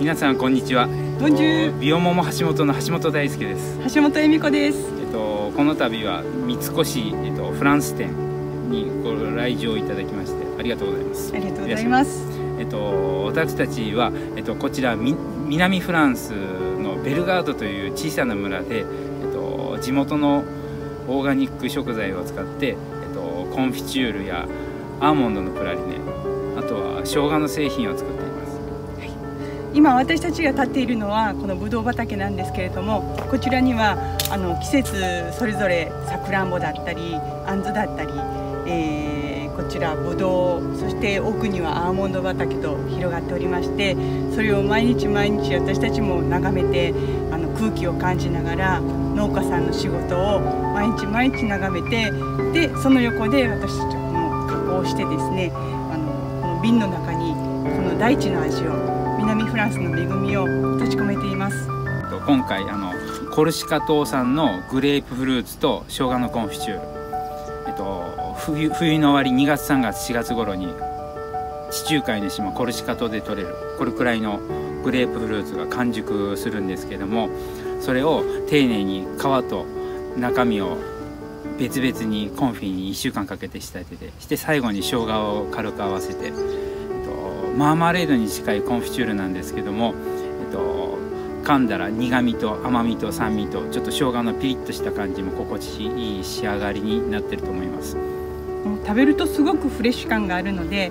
皆さんこんにちは。ボンジュービオモモ橋本の橋本大輔です。橋本恵美子です。えっとこの度は三越えっとフランス店にご来場いただきましてありがとうございます。ありがとうございます。えっと私たちはえっとこちらみ南フランスのベルガードという小さな村でえっと地元のオーガニック食材を使ってえっとコンフィチュールやアーモンドのプラリネあとは生姜の製品を作っています。今私たちが立っているのはこのブドウ畑なんですけれども、こちらにはあの季節それぞれさくらんぼだったり、あんずだったり、えーこちらブドウ、そして奥にはアーモンド畑と広がっておりまして、それを毎日毎日私たちも眺めて、あの空気を感じながら農家さんの仕事を毎日毎日眺めて、でその横で私たちはこの加工してですね、あのこの瓶の中にこの大地の味を南フランスの恵みを閉じ込めています。今回あのコルシカ島産のグレープフルーツと生姜のコンフィチュール、えっと、冬冬の終わり2月3月4月頃に地中海の島コルシカ島で採れるこれくらいのグレープフルーツが完熟するんですけどもそれを丁寧に皮と中身を別々にコンフィに1週間かけて仕立ててして最後に生姜を軽く合わせて、マーマレードに近いコンフィチュールなんですけども、えっと、噛んだら苦みと甘みと酸味とちょっと生姜のピリッとした感じも心地いい仕上がりになってると思います。食べるとすごくフレッシュ感があるので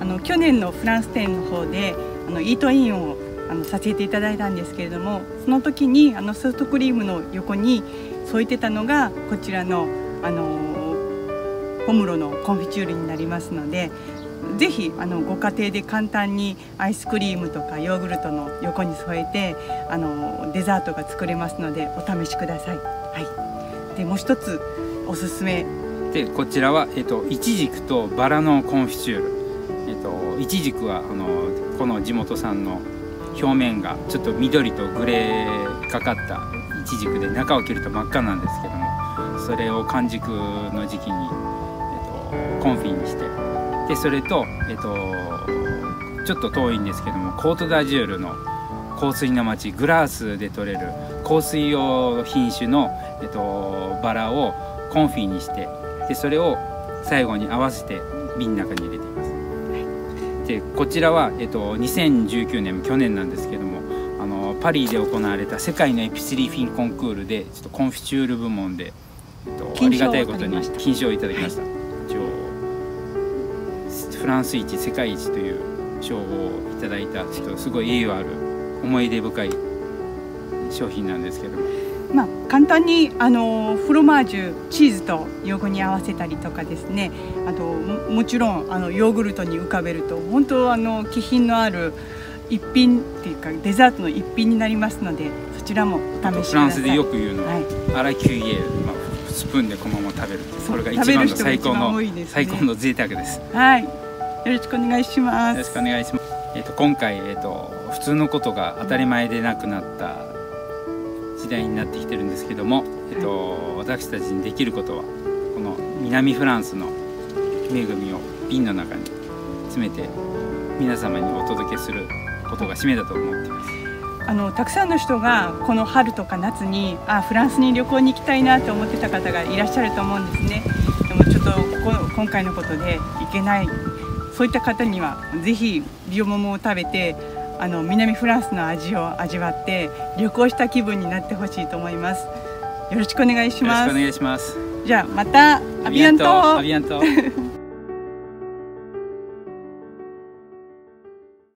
あの去年のフランス店の方であのイートインをあのさせていただいたんですけれどもその時にあのソフトクリームの横に添えてたのがこちらのあのホムロのコンフィチュールになりますのでぜひあのご家庭で簡単にアイスクリームとかヨーグルトの横に添えてあのデザートが作れますのでお試しください。はい、でもう一つおすすめ。でこちらは、えっと、イチジクとバラのコンフィチュール、えっと、イチジクはあのこの地元産の表面がちょっと緑とグレーかかったイチジクで中を切ると真っ赤なんですけどもそれを完熟の時期に、えっと、コンフィにしてでそれと、えっと、ちょっと遠いんですけどもコートダジュールの香水の町グラースで採れる香水用品種の、えっと、バラをコンフィにしてでそれを最後に合わせて瓶の中に入れています。でこちらは、えっと、2019年去年なんですけどもあのパリで行われた世界のエピスリーフィンコンクールでちょっとコンフィチュール部門で、えっと、ありがたいことに金賞をいただきました、一応フランス一世界一という賞をいただいたちょっとすごい栄誉ある思い出深い商品なんですけども。まあ、簡単にあのフロマージュチーズと横に合わせたりとかですね。あとももちろんあのヨーグルトに浮かべると本当あの気品のある一品っていうかデザートの一品になりますのでそちらもお試しください。フランスでよく言うのは、はい。アラキュイエール、まあ、スプーンでこのまま食べるこれが一番の最高の、ね最高の贅沢です。よはい、よろしくお願いします。ろしくお願いします、えっと今回、えっと普通のことが当たり前でなくなった時代になってきてるんですけども、えっと私たちにできることはこの南フランスの恵みを瓶の中に詰めて皆様にお届けすることが使命だと思っています。あのたくさんの人がこの春とか夏にあフランスに旅行に行きたいなと思ってた方がいらっしゃると思うんですね。でもちょっとここ今回のことで行けないそういった方にはぜひビオモモを食べてあの南フランスの味を味わって旅行した気分になってほしいと思います。よろしくお願いしよろしくおます願いします。じゃあまたアビアント。アビアント